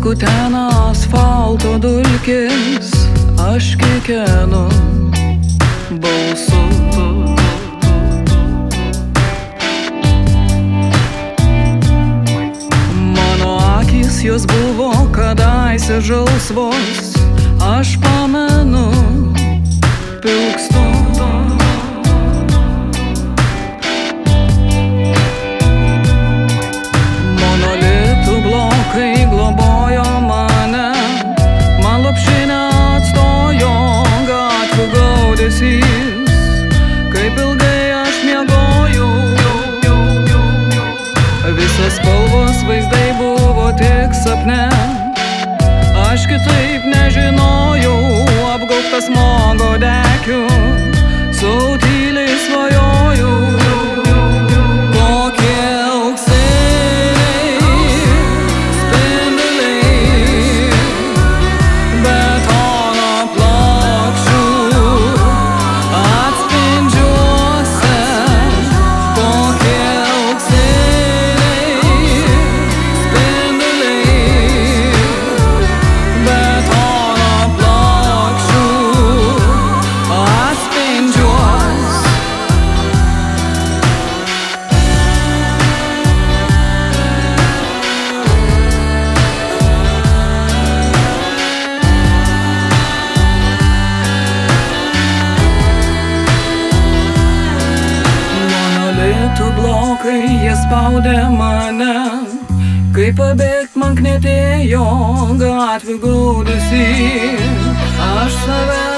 kutena asfalto dulkės, aš kikenu balsu. Mano akis jos buvo kadaise žalsvos, aš pamenu, pilkstu. Kitaip nežinojau, apgaubtas mogo dekiu, sautyliai spaudė mane Kaip pabėgt man knetėjo gatvių gaudasi Aš savęs